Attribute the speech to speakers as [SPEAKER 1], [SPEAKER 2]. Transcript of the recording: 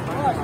[SPEAKER 1] Come on.